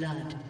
Blood.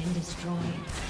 Been destroyed.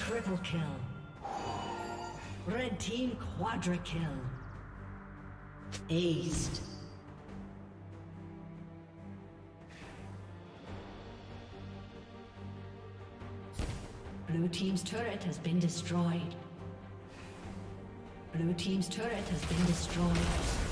Triple kill. Red team quadra kill. Aced. Blue team's turret has been destroyed. Blue team's turret has been destroyed.